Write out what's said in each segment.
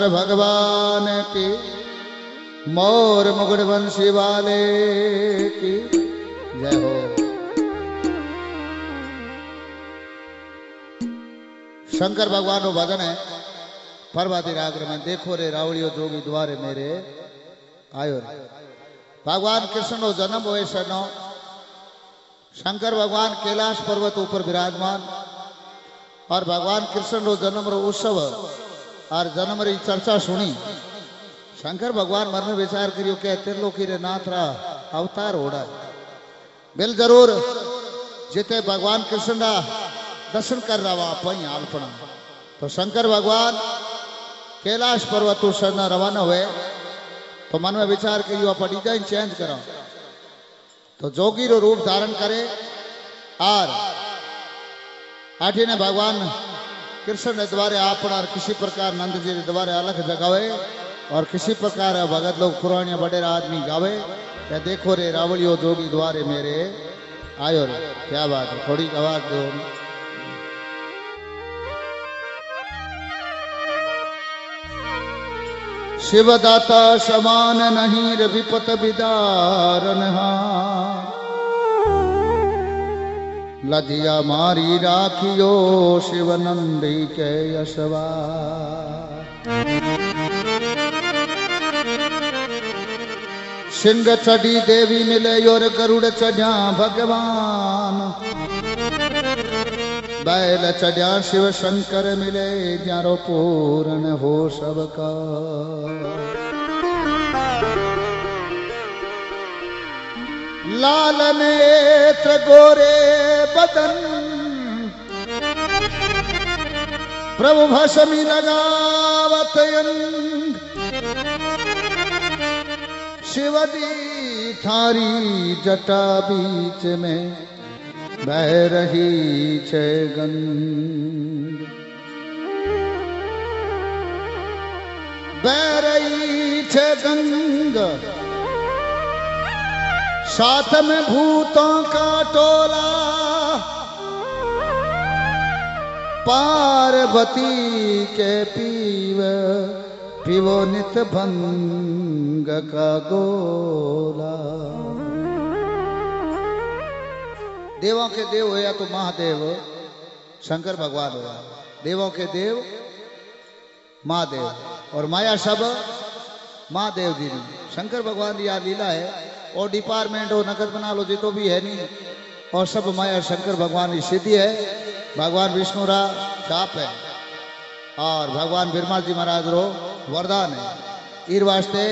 भगवान की, मोर मुकुट वंशी वाले की, जय हो। शंकर भगवान नो भजन है। पर्वती राग में देखो रे रावड़ियो जोगी द्वारे मेरे आयो रे। भगवान कृष्ण नो जन्म हुए सनो शंकर भगवान कैलाश पर्वत ऊपर विराजमान। और भगवान कृष्ण रो जन्म रो उत्सव और जन्म री चर्चा सुनी। शंकर भगवान मन में विचार करियो के त्रिलोकी रे नाथ रा अवतार होड़ा बिल ज़रूर, जिते भगवान कृष्ण रा दर्शन कर रहा वहाँ पई आलपना। तो शंकर भगवान, कैलाश पर्वत उत्सव रवाना हुए तो मन में विचार करियो, आप डिज़ाइन चेंज करो तो जोगी रो रूप धारण करे और आठी ने भगवान कृष्ण ने द्वारे आपण और किसी प्रकार नंद जी के द्वारे अलग जगावे और किसी प्रकार भगत लोग पुराने बड़े आदमी गावे। या देखो रे रावड़ियो जोगी द्वारे मेरे। आयो रे। क्या बात है? थोड़ी आवाज़ दो। शिवदाता समान नहीं रे विपत विदारन लदिया मारी राखियो शिव नंदी के यशवा। सिंह चढ़ी देवी मिले और गरुड़ चढ़िया भगवान। बैल चढ़िया शिव शंकर मिले, ज्यारो पूर्ण हो सबका। लाल नेत्र गोरे बदन। प्रभु भसमी लगावत शिवदी थारी जटा बीच में बह रही गंग। बह रही गंग। साथ में भूतों का टोला। पार्वती के पीव पीवो नित भंग का गोला। देवों के देव होया तो महादेव शंकर भगवान होया देवों के देव, महादेव। और माया सब महादेव जी। शंकर भगवान की यह लीला है। और डिपार्टमेंट हो नकद बना लो जी तो भी है नहीं। और सब माया शंकर भगवान की सिद्धि है। भगवान विष्णु रा शाप है। और भगवान बिरमा जी महाराज रो वरदान है। ईर वास्ते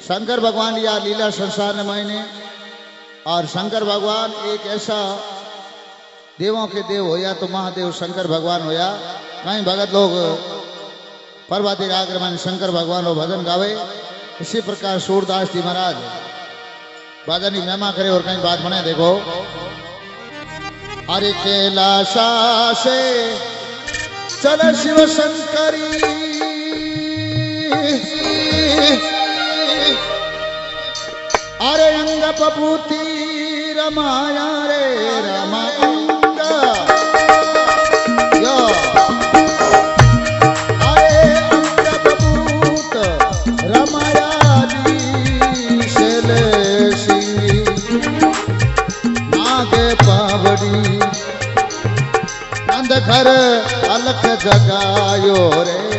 शंकर भगवान या लीला संसार ने मायने, और शंकर भगवान एक ऐसा देवों के देव होया तो महादेव शंकर भगवान होया। कहीं भगत लोग पर्वती राग शंकर भगवान को भजन गावे। इसी प्रकार सूरदास जी महाराज बाजा नहीं मेहमा करे और कहीं बात बने, देखो। अरे कैलाशा से चल शिव शंकरी। अरे अंग पपूती रमाया रे रमा जगायो रे।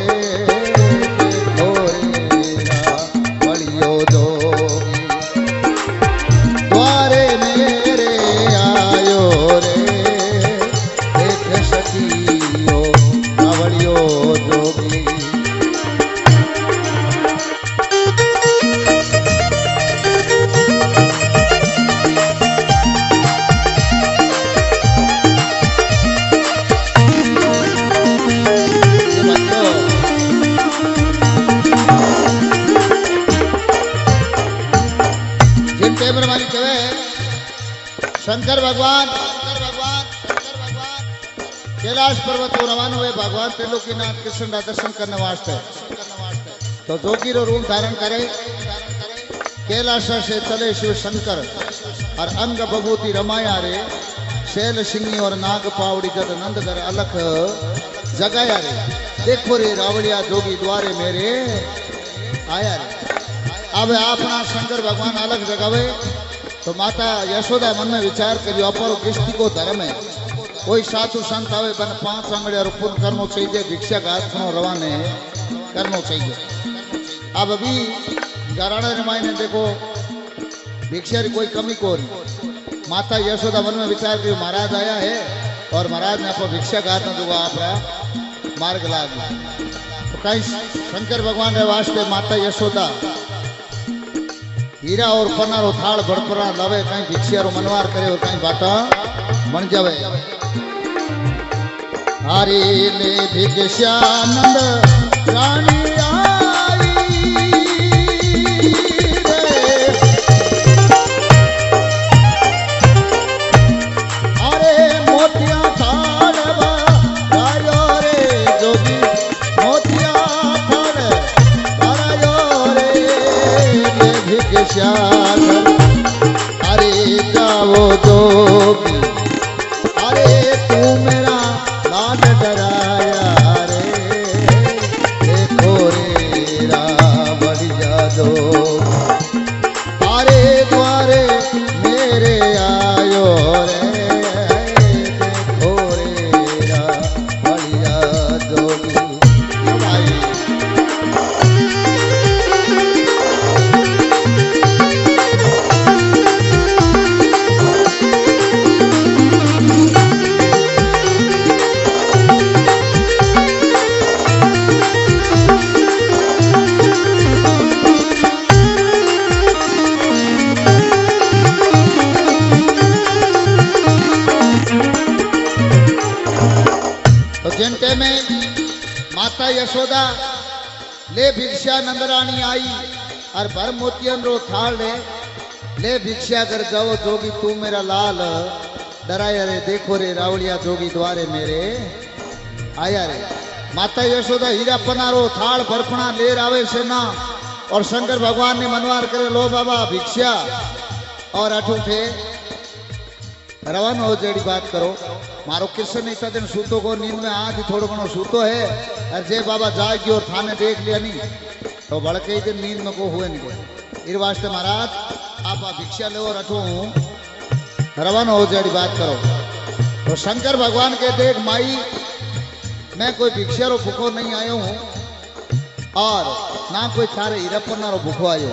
शंकर भगवान कैलाश पर्वत को रवाना हुए भगवान त्रिलोकीनाथ कृष्ण का दर्शन करने वास्ते तो जोगी रो रूप धारण करे। कैलाश से चले शिव शंकर और अंग बभूति रमाया रे, शैल सिंगी और नाग पावड़ी गद नंद कर अलख जगाया रे। देखो रे रावड़िया जोगी द्वारे मेरे, आया रे। अब अपना शंकर भगवान अलग जगावे। तो माता यशोदा मन में विचार करियो, अपारो किस्ती को धर्म। है कोई साधु संत आवे, बन पाँच आंगड़िया पुण्य करनो चाहिए भिक्षा घात रवाने करनो चाहिए। अब अभी घराने रे मायने देखो, भिक्षा की कोई कमी को माता यशोदा मन में विचार करियो, महाराज आया है, और महाराज ने आपको भिक्षा घात न दूँगा आप मार्ग लाग। तो कहीं शंकर भगवान के वास्ते माता यशोदा हीरा और पनारो थाल भड़परा लवे कहीं भिक्षियारो मनवार करे और कहीं बाटा बन जावे हरी ले भिक्षानंद रानी lado. माता यशोदा, ले भिक्षा नंदरानी आई और भर मोतियन रो थाल रे ले भिक्षा कर जाओ जोगी, तू मेरा लाल। डराया रे, देखो रे, रावलिया जोगी द्वारे मेरे। आया रे। माता यशोदा, हीरा पनारो, थाल भरपणा लेर आवे से ना और शंकर भगवान ने मनवार करे, लो बाबा, भिक्षा। और अठू थे, रवानो हो, जड़ी बात करो। मारो कृष्ण इतना दिन सूतो को नींद में आज थोड़ो घणो सूतो है। और जे बाबा जागी और थाने देख लिया नहीं। तो बड़के दिन नींद में को हुए नहीं इस वास्ते महाराज, आप भिक्षा लो और अठो रवानो हो जड़ी बात करो। तो शंकर भगवान के देख, माई, मैं कोई भिक्षा रो भूखो नहीं आयो हूँ। और ना कोई थारे हीरापन्ना रो भूखो आयो।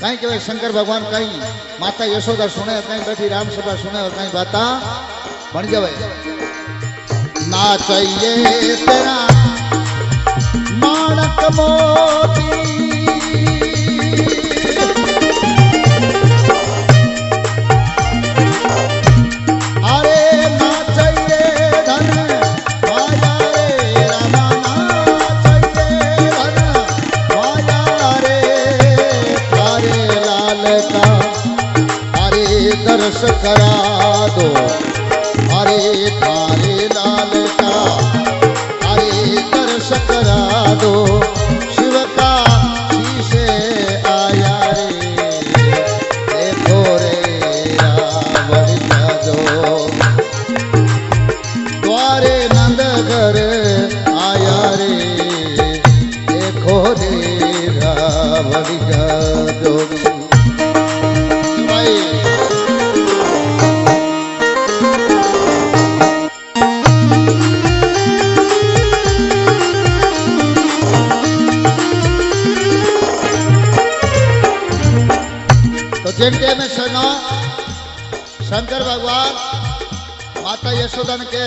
कहीं के शंकर भगवान कहीं माता यशोदा सुने, कहीं बैठी राम सभा सुने और कहीं बाता बन जावे। ना चाहिए तेरा माणक मोती। जिनके में सुनो। शंकर भगवान, माता यशोदन के,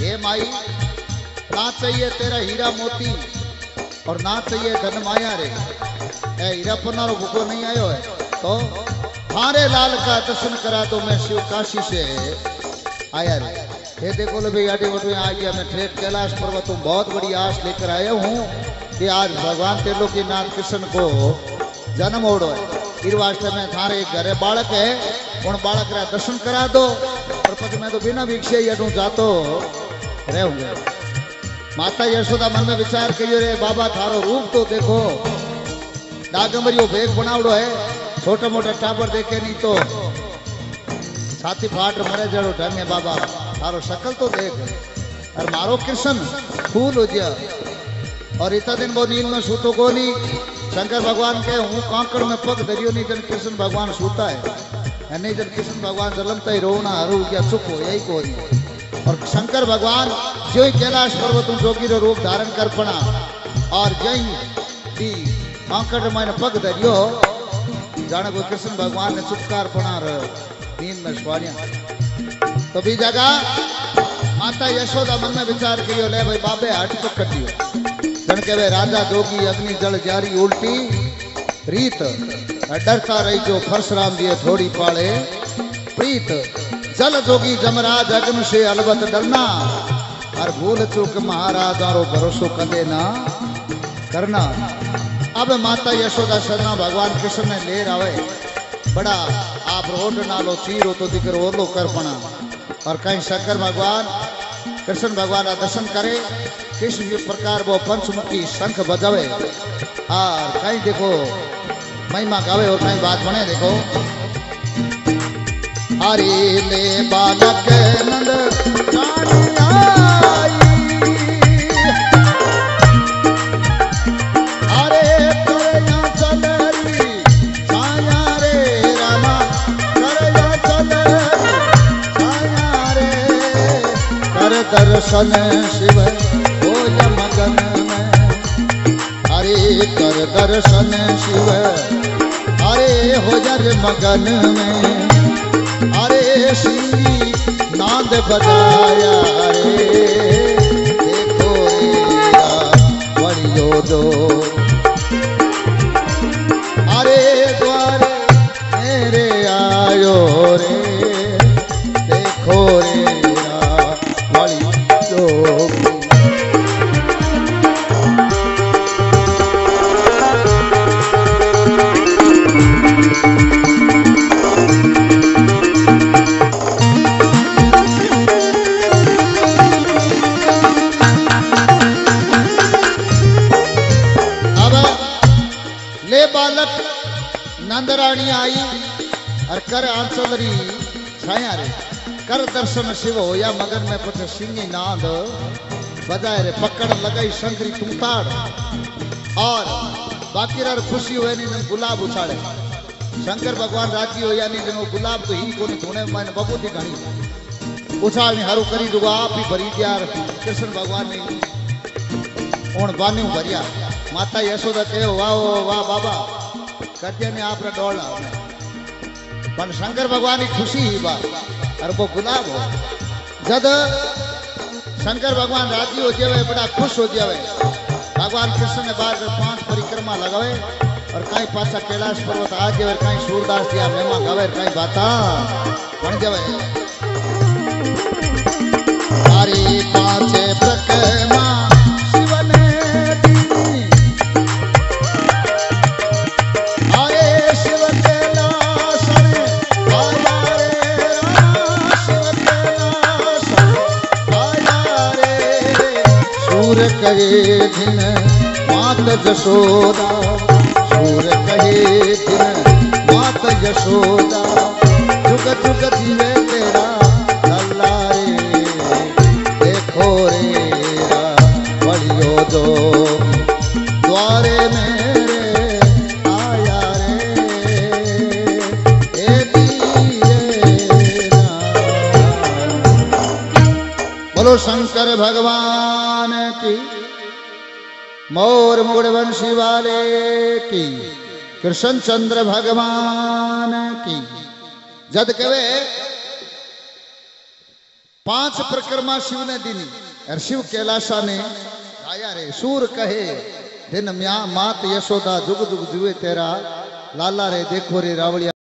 हे माई ना चाहिए तेरा हीरा मोती और ना चाहिए धन माया रे। ए हीरा पन्ना भूखो नहीं आयो है। तो थारे लाल का दर्शन करा तो मैं शिव काशी से। आया रे। हे देखो लो भाई आटे वटू आ गया। मैं ठेठ कैलाश पर्वत हूँ बहुत बड़ी आस लेकर आया हूँ। कि आज भगवान तेलो के नाथ कृष्ण को जन्म ओढ़ो है। में थारे एक घरे बालक है। उन बालक रा दर्शन करा दो और પછી मैं तो बिना भिक्षे ही अटू जातो रहूँगा माता यशोदा मन में विचार करियो रे, बाबा थारो रूप तो देखो। डागमरियो भेग बनावड़ो है छोटा मोटा टाबर देखे नहीं तो। छाती फाट मरे जड़ो ढंग है बाबा तारो शकल तो देख। और मारो कृष्ण फूल हो गया और इतना दिन वो नींद में सूतो को नहीं शंकर भगवान के हूँ, कांकड़ में पग दरियो नहीं जन कृष्ण भगवान सूता है। नहीं जन कृष्ण भगवान जलमता ही रोना हरू या चुप हो, यही को और शंकर भगवान जो ही कैलाश पर्वत जोगी रो रूप धारण कर पड़ा। और जय भी कांकड़ में पग दरियो जाने को कृष्ण भगवान ने चुपकार पड़ा रहो। नींद में स्वाड़िया तो भी जगह माता यशोदा मन में विचार कियो ले भाई बाबे हट तो कटियो। जन के वे राजा जोगी, अग्नि जल जारी उल्टी रीत डरता रही जो परशुराम जी थोड़ी पाले। प्रीत, जल जोगी, जमराज, अग्नि से अलबत डरना। और भूल चूक महाराज और भरोसो कंदे ना। करना अब माता यशोदा शरणा भगवान कृष्ण ने लेर आवे। बड़ा आप रोड नालो, चीरो तो दिकर ओलो कर पना और कहीं शंकर भगवान कृष्ण भगवान, दर्शन करे। किस प्रकार वो पंचमुखी शंख बजावे। और कहीं देखो, महिमा गावे और कहीं बात बने, देखो। हरे ले बालक नंद दर्शन शिव होय मगन में। अरे कर दर्शन शिव अरे हो जर मगन में। अरे सिंगी नाद बजाया रे। देखो रे वड़ियो दो। अरे द्वारे मेरे आयो रे। और कर आंचलरी छाया रे। कर दर्शन शिव हो या मगन में कुछ सिंगी नाद। बजाय रे, पकड़ लगाई शंकरी तुमताड़ और बाकी रार खुशी हुए नहीं गुलाब उछाड़े। शंकर भगवान राज़ी हो या नहीं गुलाब तो ही कोने धोने मैंने माने बबूती घणी। उछाल हारू करी दुआ, आप ही भरी दिया कृष्ण भगवान ने और बाने भरिया। माता यशोदा ते वाह वाह बाबा। कटिया ने आप डोला પણ શંકર ભગવાનની ખુશી ही बा और वो गुलाब हो जद शंकर भगवान राजी हो जावे बड़ा खुश हो जावे भगवान कृष्ण ने बार पांच परिक्रमा लगावे और कहीं पासा कैलाश पर्वत आ जावे और कहीं सूरदास जी मेमा गावे कहीं बाता बन जावे तारी पांचे प्रकमा सूर कहे दिन, मात जशोदा सूर कहे दिन, मात यशोदा जुग जुग जीवे तेरा लल्ला रे देखो रे बड़ियो दो। द्वारे मेरे आया रे। ए ना। बोलो शंकर भगवान। की मोर मुगड़ वंशी वाले की, कृष्ण चंद्र भगवान की। जद कवे पाँच परिक्रमा शिव ने दीनी, और शिव कैलाशा ने आया रे, सूर कहे, दिन म्या मात यशोदा जुग जुग जुए तेरा, लाला रे देखो रे रावड़िया